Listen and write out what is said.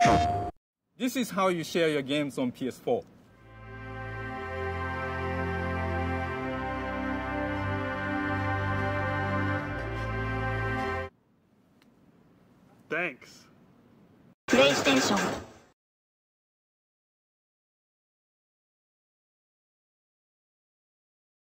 This is how you share your games on PS4. Thanks. PlayStation.